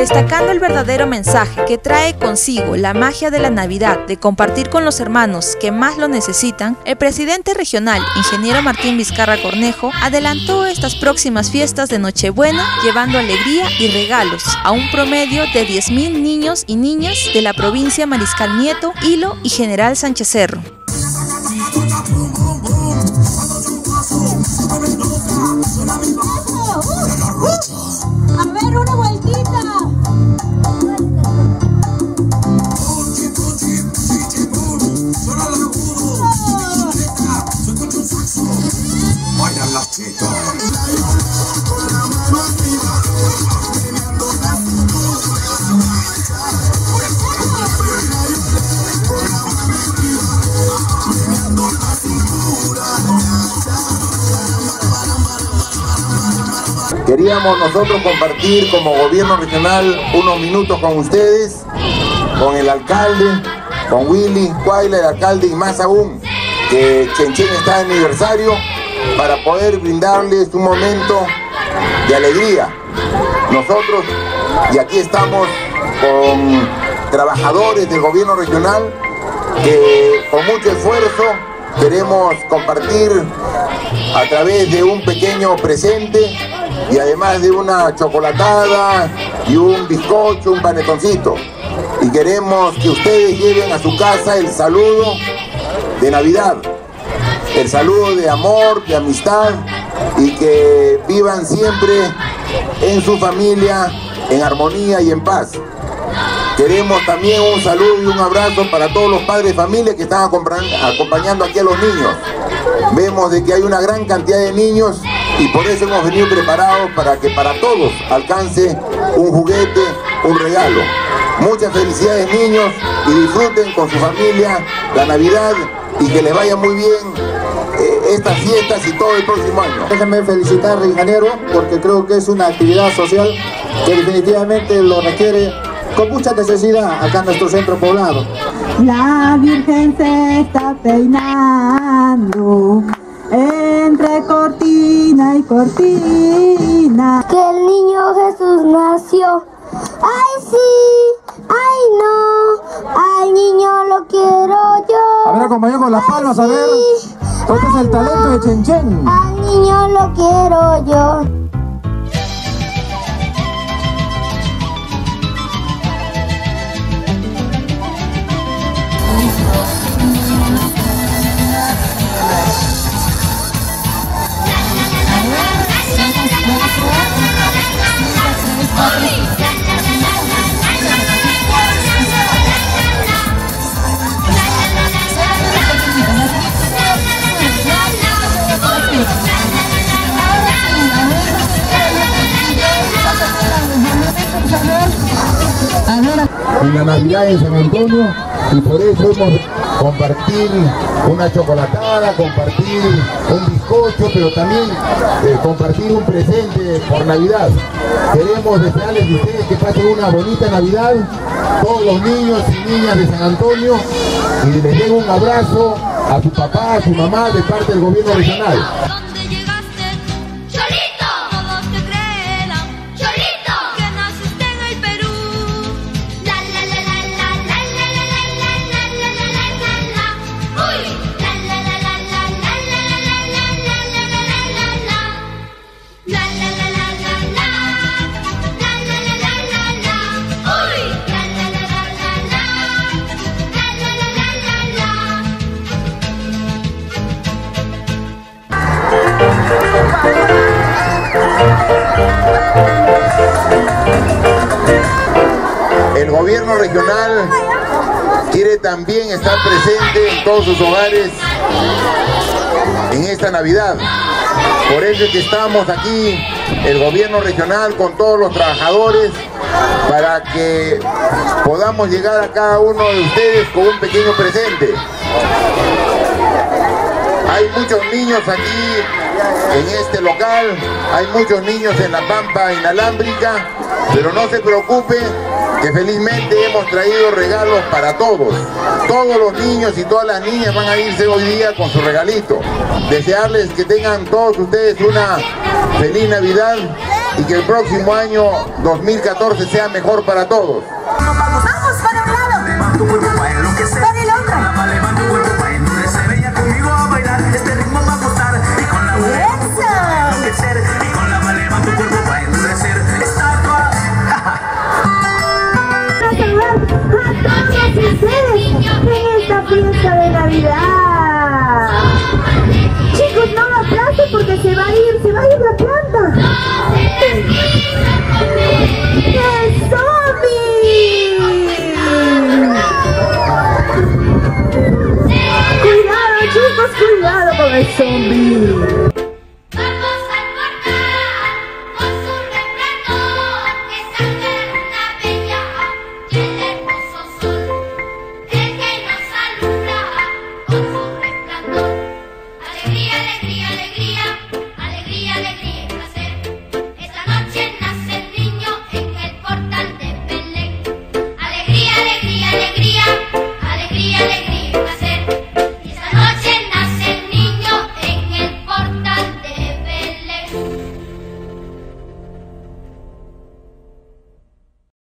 Destacando el verdadero mensaje que trae consigo la magia de la Navidad de compartir con los hermanos que más lo necesitan, el presidente regional, ingeniero Martín Vizcarra Cornejo, adelantó estas próximas fiestas de Nochebuena llevando alegría y regalos a un promedio de 10.000 niños y niñas de la provincia Mariscal Nieto, Hilo y General Sánchez Cerro. Queríamos nosotros compartir como gobierno regional unos minutos con ustedes, con el alcalde, con Willy, Cuayla, el alcalde y más aún que Chenchen está de aniversario para poder brindarles un momento de alegría. Nosotros, y aquí estamos con trabajadores del gobierno regional que con mucho esfuerzo queremos compartir a través de un pequeño presente y además de una chocolatada y un bizcocho, un panetoncito. Y queremos que ustedes lleven a su casa el saludo de Navidad, el saludo de amor, de amistad y que vivan siempre en su familia en armonía y en paz. Queremos también un saludo y un abrazo para todos los padres de familia que están acompañando aquí a los niños. Vemos de que hay una gran cantidad de niños y por eso hemos venido preparados para que para todos alcance un juguete, un regalo. Muchas felicidades niños y disfruten con su familia la Navidad y que les vaya muy bien eh, estas fiestas y todo el próximo año. Déjenme felicitar al ingeniero porque creo que es una actividad social que definitivamente lo requiere con mucha necesidad acá en nuestro centro poblado. La Virgen se está peinando entre cortina y cortina. Que el niño Jesús nació. ¡Ay sí! ¡Ay no! Al niño lo quiero yo. A ver, acompañado con las palmas, a ver. Este es el talento de Chenchen. Al niño lo quiero yo. En la Navidad en San Antonio y por eso hemos compartir una chocolatada, compartir un bizcocho, pero también eh, compartir un presente por Navidad. Queremos desearles a ustedes que pasen una bonita Navidad, todos los niños y niñas de San Antonio, y les den un abrazo a su papá, a su mamá de parte del gobierno regional. Gobierno regional quiere también estar presente en todos sus hogares en esta Navidad. Por eso es que estamos aquí, el gobierno regional con todos los trabajadores, para que podamos llegar a cada uno de ustedes con un pequeño presente. Hay muchos niños aquí en este local, hay muchos niños en la pampa inalámbrica, pero no se preocupe que felizmente hemos traído regalos para todos. Todos los niños y todas las niñas van a irse hoy día con su regalito. Desearles que tengan todos ustedes una feliz Navidad y que el próximo año 2014 sea mejor para todos. Vamos para. dulce de Navidad.